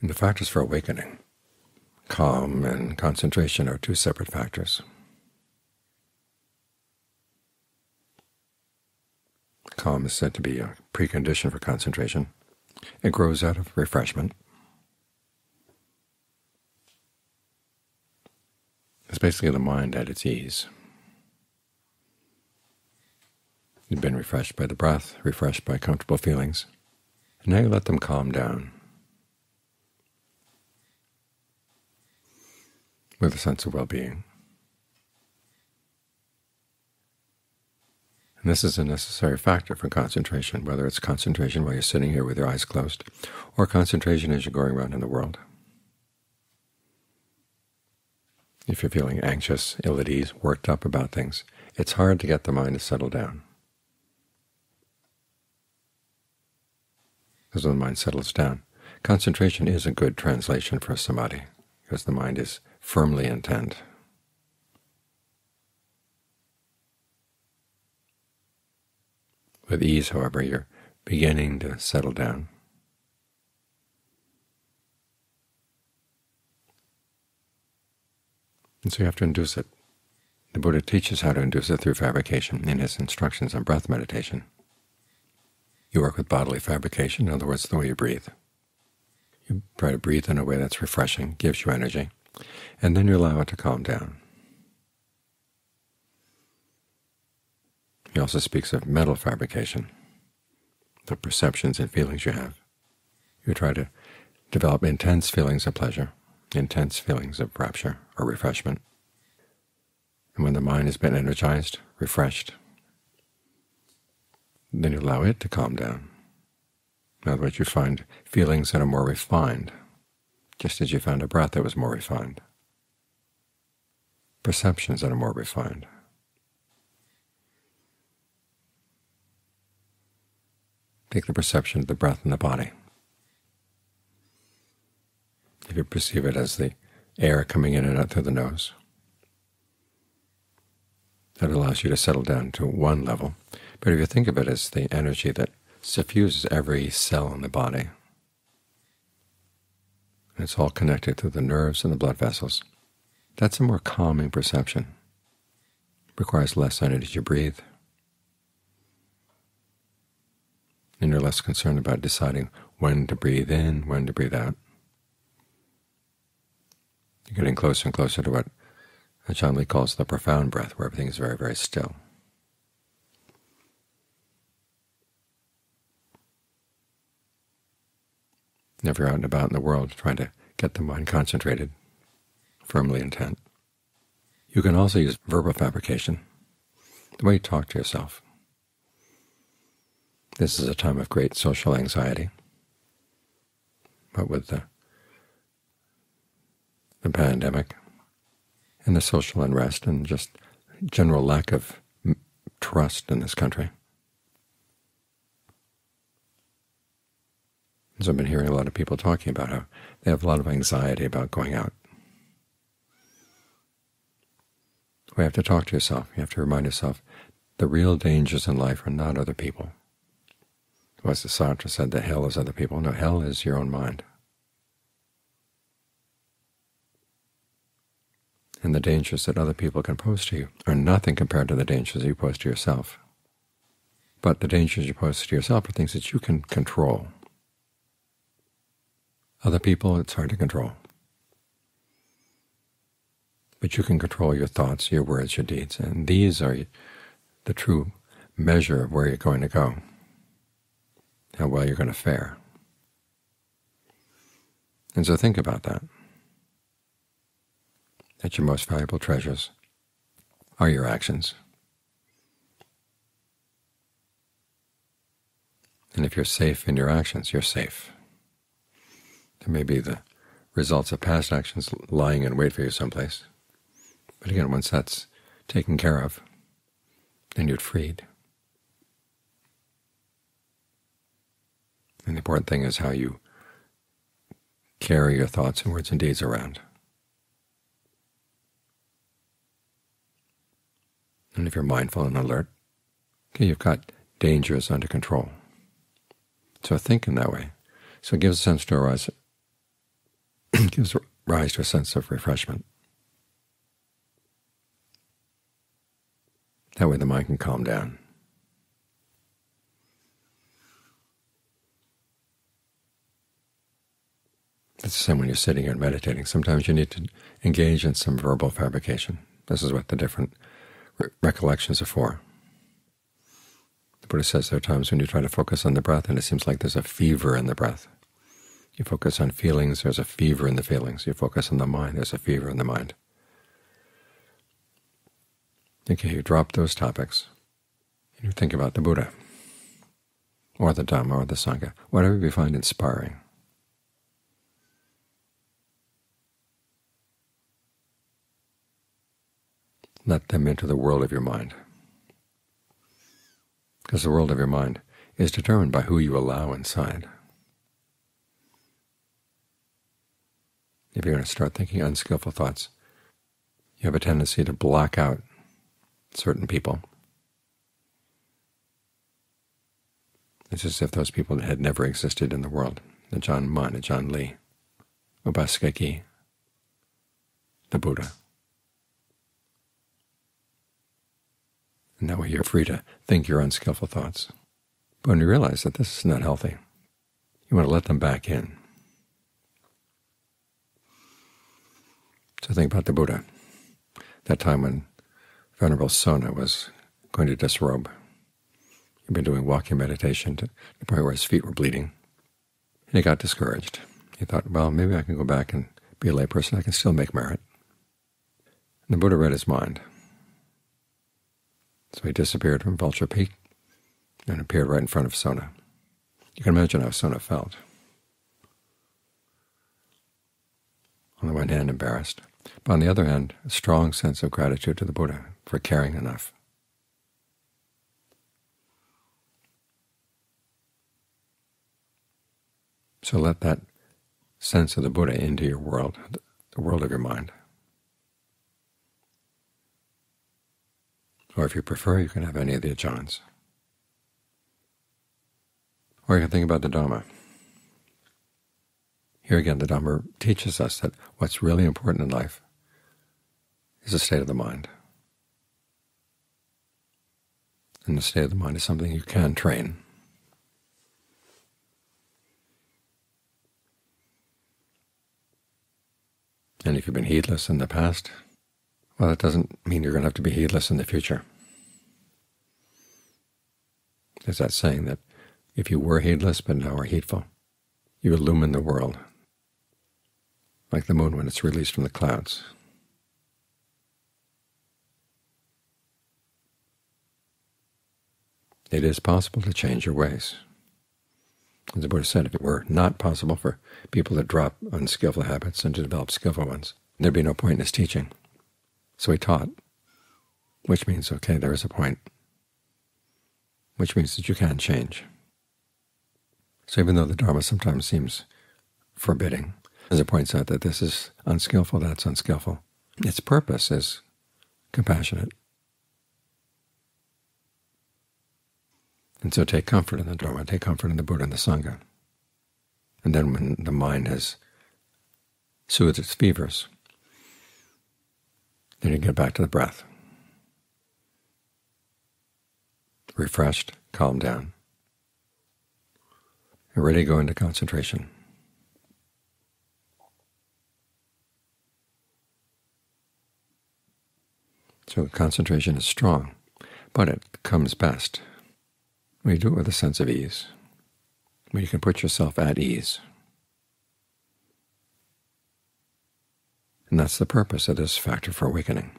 And the factors for awakening, calm and concentration, are two separate factors. Calm is said to be a precondition for concentration. It grows out of refreshment. It's basically the mind at its ease. You've been refreshed by the breath, refreshed by comfortable feelings, and now you let them calm down with a sense of well-being. And this is a necessary factor for concentration, whether it's concentration while you're sitting here with your eyes closed, or concentration as you're going around in the world. If you're feeling anxious, ill at ease, worked up about things, it's hard to get the mind to settle down. Because when the mind settles down, concentration is a good translation for samadhi, because the mind is firmly intent. With ease, however, you're beginning to settle down. And so you have to induce it. The Buddha teaches how to induce it through fabrication in his instructions on breath meditation. You work with bodily fabrication, in other words, the way you breathe. You try to breathe in a way that's refreshing, gives you energy, and then you allow it to calm down. He also speaks of mental fabrication, the perceptions and feelings you have. You try to develop intense feelings of pleasure, intense feelings of rapture or refreshment. And when the mind has been energized, refreshed, then you allow it to calm down. In other words, you find feelings that are more refined, just as you found a breath that was more refined, perceptions that are more refined. Take the perception of the breath in the body. If you perceive it as the air coming in and out through the nose, that allows you to settle down to one level. But if you think of it as the energy that suffuses every cell in the body, it's all connected through the nerves and the blood vessels, that's a more calming perception. It requires less energy to breathe, and you're less concerned about deciding when to breathe in, when to breathe out. You're getting closer and closer to what Ajaan Lee calls the profound breath, where everything is very, very still. If you're out and about in the world trying to get the mind concentrated, firmly intent, you can also use verbal fabrication, the way you talk to yourself. This is a time of great social anxiety, but with the, the pandemic and the social unrest and just general lack of trust in this country, So I've been hearing a lot of people talking about how they have a lot of anxiety about going out. We have to talk to yourself. You have to remind yourself the real dangers in life are not other people. Was the Sartre said the hell is other people. No, hell is your own mind. And the dangers that other people can pose to you are nothing compared to the dangers you pose to yourself. But the dangers you pose to yourself are things that you can control. Other people, it's hard to control. But you can control your thoughts, your words, your deeds, and these are the true measure of where you're going to go, how well you're going to fare. And so think about that, that your most valuable treasures are your actions. And if you're safe in your actions, you're safe. There may be the results of past actions lying in wait for you someplace. But again, once that's taken care of, then you're freed. And the important thing is how you carry your thoughts and words and deeds around. And if you're mindful and alert, okay, you've got dangers under control. So think in that way. So it gives a sense to arise gives rise to a sense of refreshment. That way the mind can calm down. It's the same when you're sitting here and meditating. Sometimes you need to engage in some verbal fabrication. This is what the different re recollections are for. The Buddha says there are times when you try to focus on the breath and it seems like there's a fever in the breath. You focus on feelings, there's a fever in the feelings. You focus on the mind, there's a fever in the mind. Okay, you drop those topics, and you think about the Buddha, or the Dhamma, or the Sangha, whatever you find inspiring. Let them into the world of your mind, because the world of your mind is determined by who you allow inside. If you're going to start thinking unskillful thoughts, you have a tendency to block out certain people. It's as if those people had never existed in the world. Ajaan Mun, Ajaan Lee, Upasika Kee, the Buddha. And that way you're free to think your unskillful thoughts. But when you realize that this is not healthy, you want to let them back in. So think about the Buddha, that time when Venerable Sona was going to disrobe. He'd been doing walking meditation to the point where his feet were bleeding, and he got discouraged. He thought, well, maybe I can go back and be a layperson. I can still make merit. And the Buddha read his mind. So he disappeared from Vulture Peak and appeared right in front of Sona. You can imagine how Sona felt. On the one hand, embarrassed, but on the other hand, a strong sense of gratitude to the Buddha for caring enough. So let that sense of the Buddha into your world, the world of your mind. Or if you prefer, you can have any of the ajaans. Or you can think about the Dhamma. Here again, the Dhamma teaches us that what's really important in life is the state of the mind. And the state of the mind is something you can train. And if you've been heedless in the past, well, that doesn't mean you're going to have to be heedless in the future. There's that saying that if you were heedless but now are heedful, you illumine the world, like the moon when it's released from the clouds. It is possible to change your ways. As the Buddha said, if it were not possible for people to drop unskillful habits and to develop skillful ones, there'd be no point in his teaching. So he taught, which means, okay, there is a point, which means that you can change. So even though the Dharma sometimes seems forbidding, as it points out that this is unskillful, that's unskillful, its purpose is compassionate. And so take comfort in the Dharma, take comfort in the Buddha and the Sangha. And then when the mind has soothed its fevers, then you get back to the breath. Refreshed, calmed down, and ready to go into concentration. So concentration is strong, but it comes best when you do it with a sense of ease, when you can put yourself at ease. And that's the purpose of this factor for awakening.